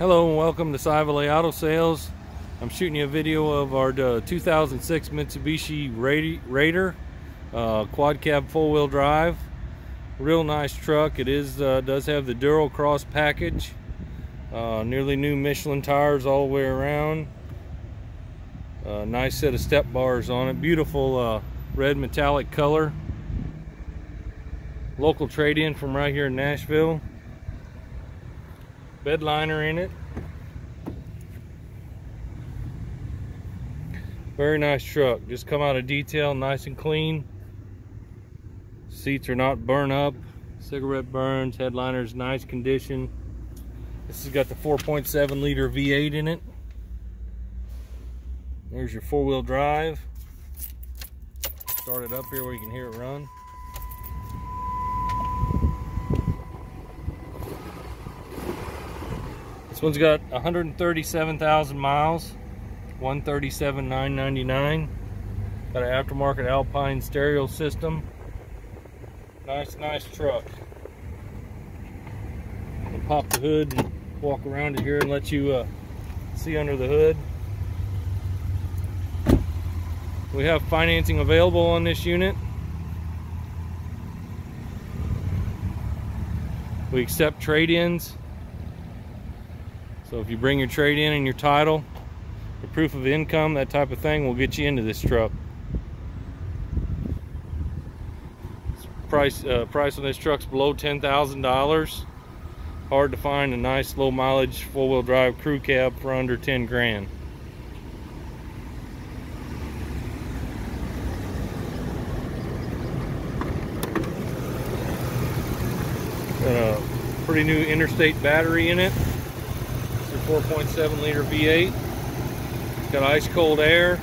Hello and welcome to Vallett Auto Sales. I'm shooting you a video of our uh, 2006 Mitsubishi Raider uh, quad cab four wheel drive. Real nice truck. It is uh, does have the Duro Cross package. Uh, nearly new Michelin tires all the way around. Uh, nice set of step bars on it. Beautiful red metallic color. Local trade-in from right here in Nashville bed liner in it. Very nice truck. Just come out of detail, nice and clean. Seats are not burn up. Cigarette burns, headliner's nice condition. This has got the 4.7 liter V8 in it. There's your four-wheel drive. Start it up here where you can hear it run. This one's got 137,000 miles, 137,999. Got an aftermarket Alpine stereo system. Nice, nice truck. I'll pop the hood and walk around it here and let you uh, see under the hood. We have financing available on this unit. We accept trade-ins. So if you bring your trade in and your title, your proof of income, that type of thing, will get you into this truck. Price uh, price on this truck's below ten thousand dollars. Hard to find a nice low mileage four wheel drive crew cab for under ten grand. Got a pretty new interstate battery in it. 4.7 liter V8. It's got ice cold air.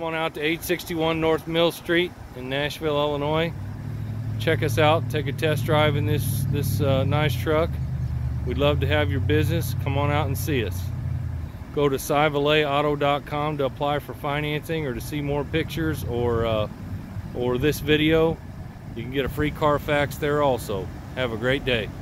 come on out to 861 North Mill Street in Nashville, Illinois. Check us out. Take a test drive in this this uh, nice truck. We'd love to have your business. Come on out and see us. Go to sivallettauto.com to apply for financing or to see more pictures or uh, or this video. You can get a free Carfax there also. Have a great day.